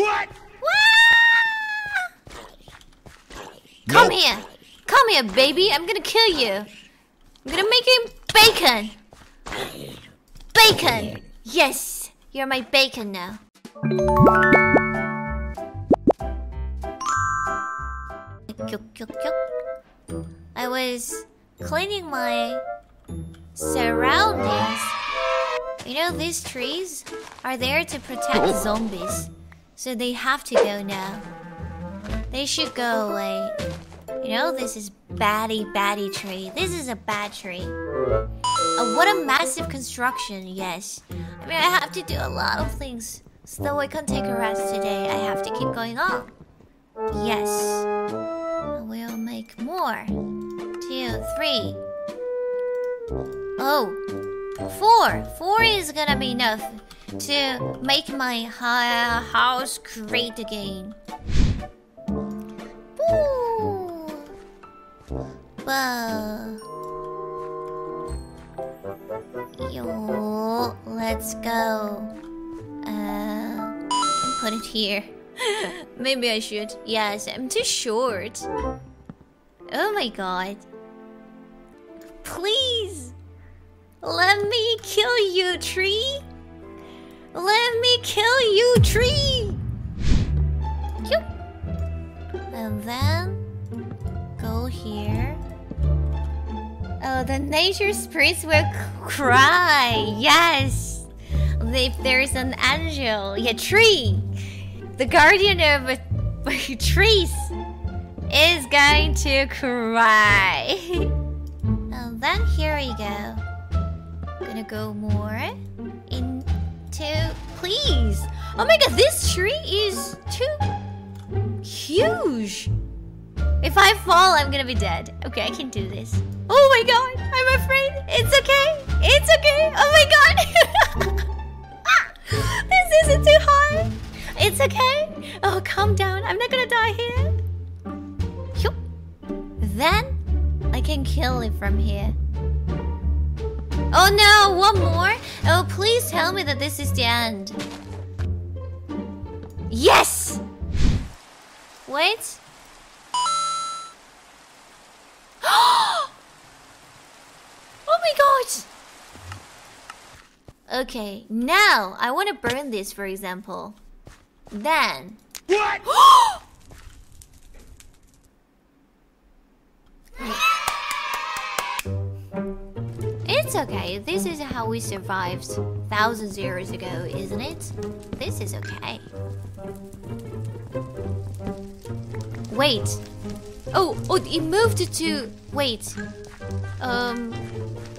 What? Come Nope. here. Come here, baby. I'm gonna kill you. I'm gonna make you bacon. Bacon. Yes. You're my bacon now. I was cleaning my surroundings. You know, these trees are there to protect oh. zombies. So they have to go now. They should go away. You know, this is baddie baddie tree. This is a bad tree. Uh, what a massive construction, yes. I mean, I have to do a lot of things. So I can't take a rest today. I have to keep going on. Yes. I will make more. Two, three. Oh, four. Four is gonna be enough to make my house great again. Bah. Yo, let's go. Uh, put it here. Maybe I should. Yes, I'm too short. Oh my god. Please. Let me kill you, tree. Kill you, tree. And then go here. Oh, the nature spirits will cry. Yes. If there's an angel, yeah, tree, the guardian of trees, is going to cry. and then here we go. Gonna go more please. Oh my god, this tree is too huge. If I fall, I'm gonna be dead. Okay, I can do this. Oh my god, I'm afraid. It's okay. It's okay. Oh my god. Ah, this isn't too high. It's okay. Oh, calm down. I'm not gonna die here. Then I can kill it from here. Oh no, one more? Oh, please tell me that this is the end. Yes! Wait. oh my god! Okay, now I want to burn this, for example. Then. What? It's okay. This is how we survived thousands of years ago, isn't it? This is okay. Wait. Oh, oh, it moved to. Wait. Um.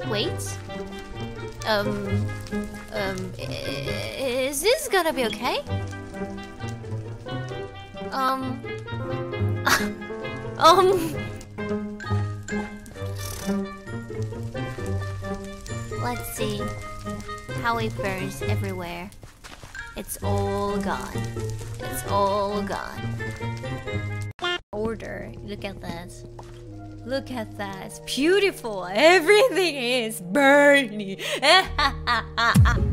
Wait. Um. Um. Is this gonna be okay? Um. um. Let's see how it burns everywhere. It's all gone. It's all gone. Order. Look at this. Look at that. It's beautiful. Everything is burning.